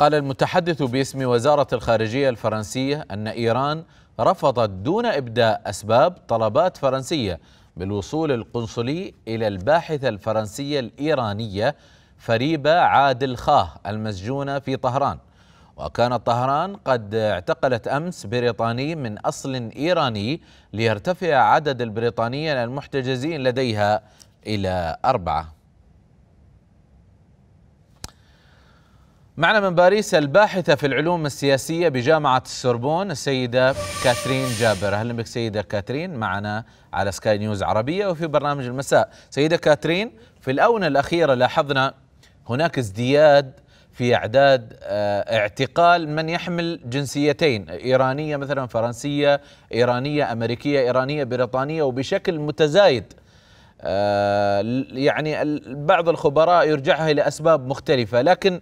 قال المتحدث باسم وزارة الخارجية الفرنسية أن إيران رفضت دون إبداء أسباب طلبات فرنسية بالوصول القنصلي إلى الباحثة الفرنسية الإيرانية فريبة عادل خاه المسجونة في طهران. وكانت طهران قد اعتقلت أمس بريطاني من أصل إيراني ليرتفع عدد البريطانيين المحتجزين لديها إلى أربعة. معنا من باريس الباحثة في العلوم السياسية بجامعة السوربون السيدة كاترين جابر. أهلا بك سيدة كاترين معنا على سكاي نيوز عربية وفي برنامج المساء. سيدة كاترين في الآونة الأخيرة لاحظنا هناك ازدياد في أعداد آه، اعتقال من يحمل جنسيتين إيرانية مثلا فرنسية إيرانية أمريكية إيرانية بريطانية وبشكل متزايد. آه، يعني بعض الخبراء يرجعها إلى أسباب مختلفة لكن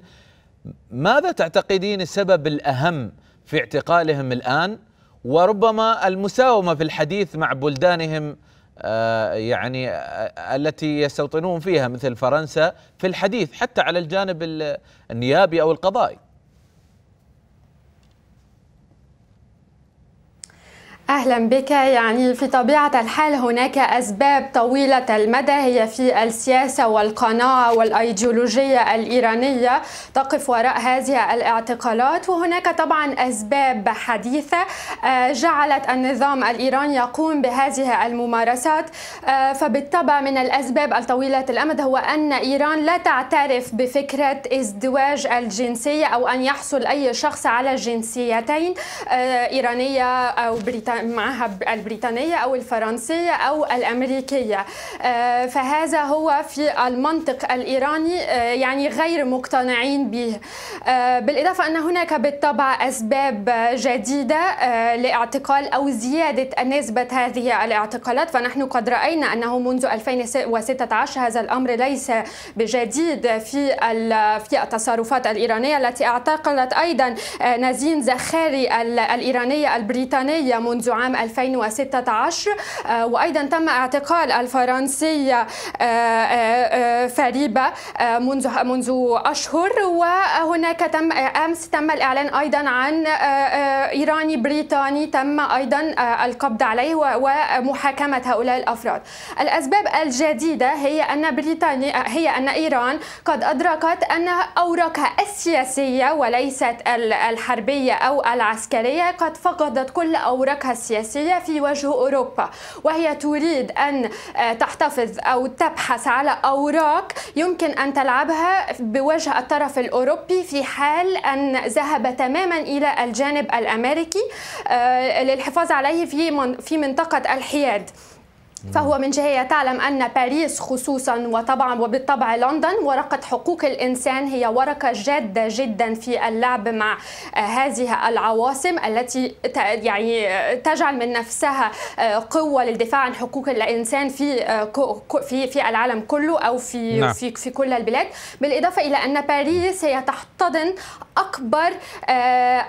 ماذا تعتقدين السبب الأهم في اعتقالهم الآن؟ وربما المساومة في الحديث مع بلدانهم آه، يعني آه، التي يستوطنون فيها مثل فرنسا في الحديث حتى على الجانب النيابي أو القضائي. أهلا بك. يعني في طبيعة الحال هناك أسباب طويلة المدى. هي في السياسة والقناعة والأيديولوجية الإيرانية تقف وراء هذه الاعتقالات. وهناك طبعا أسباب حديثة آه، جعلت النظام الإيراني يقوم بهذه الممارسات. آه، فبالطبع من الأسباب الطويلة الأمد هو أن إيران لا تعترف بفكرة ازدواج الجنسية أو أن يحصل أي شخص على جنسيتين آه، إيرانية أو بريطانية. معها البريطانية أو الفرنسية أو الأمريكية. آه، فهذا هو في المنطق الإيراني آه، يعني غير مقتنعين به. آه، بالإضافة أن هناك بالطبع أسباب جديدة لاعتقال أو زيادة نسبة هذه الاعتقالات. فنحن قد رأينا أنه منذ 2016 هذا الأمر ليس بجديد في في التصرفات الإيرانية التي اعتقلت أيضا نازين زخاري الإيرانية البريطانية منذ عام 2016 آه، وأيضا تم اعتقال الفرنسية آه، آه، فريبة منذ منذ أشهر. وهناك تم أمس تم الإعلان أيضا عن إيراني بريطاني تم أيضا القبض عليه ومحاكمة هؤلاء الأفراد. الأسباب الجديدة هي أن بريطانيا هي أن إيران قد أدركت أن أوراقها السياسية وليست الحربية أو العسكرية قد فقدت كل أوراقها السياسية في وجه أوروبا وهي تريد أن آه، تحتفظ أو تبحث على أوراق يمكن أن تلعبها بوجه الطرف الأوروبي في حال أن ذهب تماما إلى الجانب الأمريكي آه، للحفاظ عليه في في منطقة الحياد. فهو من جهة تعلم أن باريس خصوصا وطبعا وبالطبع لندن ورقة حقوق الإنسان هي ورقة جادة جدا في اللعب مع هذه العواصم التي يعني تجعل من نفسها قوة للدفاع عن حقوق الإنسان في في في العالم كله أو في نعم. في في كل البلاد بالإضافة إلى أن باريس هي تحتضن أكبر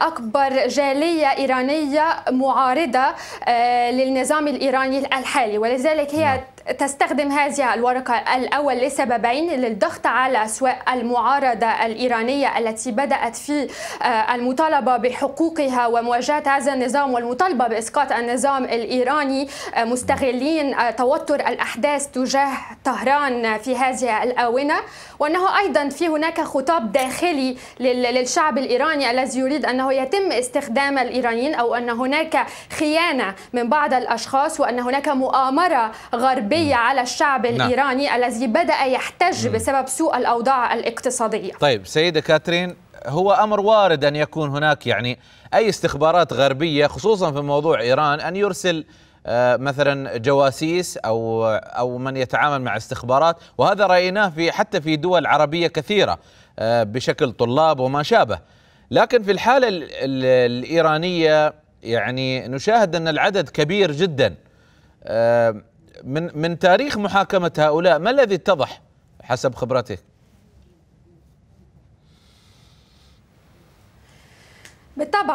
أكبر جالية إيرانية معارضة للنظام الإيراني الحالي ولذلك هي نعم. تستخدم هذه الورقة الأول لسببين للضغط على سواء المعارضة الإيرانية التي بدأت في آه، المطالبة بحقوقها ومواجهة هذا النظام والمطالبة بإسقاط النظام الإيراني آه، مستغلين آه، توتر الأحداث تجاه طهران في هذه الآونة. وأنه أيضا في هناك خطاب داخلي للشعب الإيراني الذي يريد أنه يتم استخدام الإيرانيين أو أن هناك خيانة من بعض الأشخاص وأن هناك مؤامرة غربية سلبية على الشعب نعم. الإيراني الذي بدأ يحتج بسبب سوء الأوضاع الاقتصادية. طيب سيدة كاترين هو أمر وارد أن يكون هناك يعني أي استخبارات غربية خصوصا في موضوع إيران أن يرسل آه، مثلا جواسيس أو أو من يتعامل مع استخبارات وهذا رأيناه في حتى في دول عربية كثيرة آه، بشكل طلاب وما شابه. لكن في الحالة الإيرانية يعني نشاهد أن العدد كبير جدا. آه، من من تاريخ محاكمة هؤلاء ما الذي اتضح حسب خبرتك؟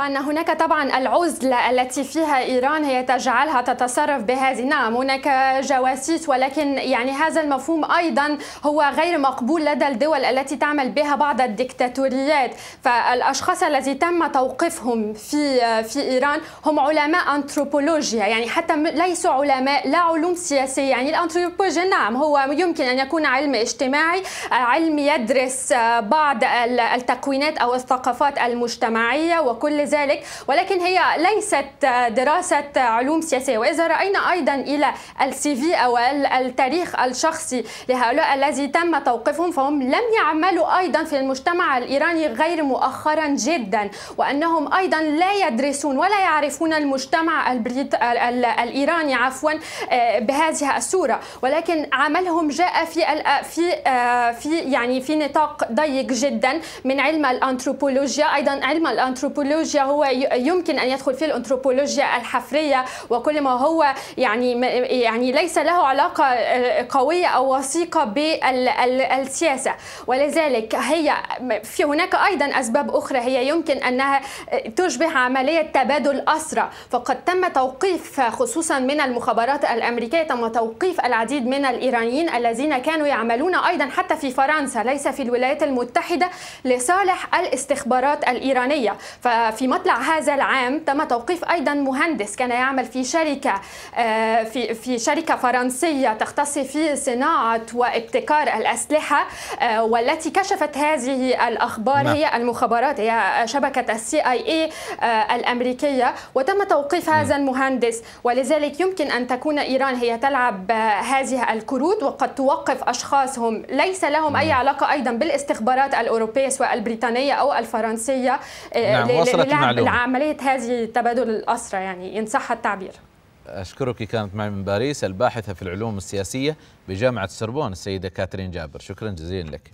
أن هناك طبعا العزلة التي فيها إيران هي تجعلها تتصرف بهذه. نعم هناك جواسيس ولكن يعني هذا المفهوم أيضا هو غير مقبول لدى الدول التي تعمل بها بعض الدكتاتوريات فالأشخاص الذي تم توقيفهم في في إيران هم علماء أنثروبولوجيا. يعني حتى ليسوا علماء لا علوم سياسية. يعني الأنثروبولوجيا نعم هو يمكن أن يكون علم اجتماعي علم يدرس بعض التكوينات أو الثقافات المجتمعية وكل ذلك ولكن هي ليست دراسة علوم سياسية. وإذا رأينا أيضا إلى السي في أو التاريخ الشخصي لهؤلاء الذي تم توقيفهم فهم لم يعملوا أيضا في المجتمع الإيراني غير مؤخرا جدا وأنهم أيضا لا يدرسون ولا يعرفون المجتمع البريط الإيراني عفوا آه، بهذه الصورة. ولكن عملهم جاء في في آه، في يعني في نطاق ضيق جدا من علم الأنثروبولوجيا. أيضا علم الأنثروبولوجيا الأنثروبولوجيا هو يمكن أن يدخل في الأنثروبولوجيا الحفرية وكل ما هو يعني يعني ليس له علاقة آه، قوية أو وثيقة بالسياسة. ولذلك هي في هناك أيضا أسباب أخرى. هي يمكن أنها تشبه عملية تبادل اسرى فقد تم توقيف خصوصا من المخابرات الأمريكية تم توقيف العديد من الإيرانيين الذين كانوا يعملون أيضا حتى في فرنسا ليس في الولايات المتحدة لصالح الاستخبارات الإيرانية. ف في مطلع هذا العام تم توقيف أيضا مهندس كان يعمل في شركة آه، في في شركة فرنسية تختص في صناعة وابتكار الأسلحة آه، والتي كشفت هذه الأخبار نعم. هي المخابرات هي شبكة السي آي إي آه، الأمريكية. وتم توقيف هذا المهندس ولذلك يمكن أن تكون إيران هي تلعب هذه الكروت وقد توقف اشخاص هم ليس لهم أي علاقة أيضا بالاستخبارات الأوروبية سواء البريطانية أو الفرنسية نعم. وصلت المعلومة. لعملية هذه تبادل الأسرى يعني إن صح التعبير. أشكرك كانت معي من باريس الباحثة في العلوم السياسية بجامعة السربون السيدة كاترين جابر. شكرا جزيلا لك.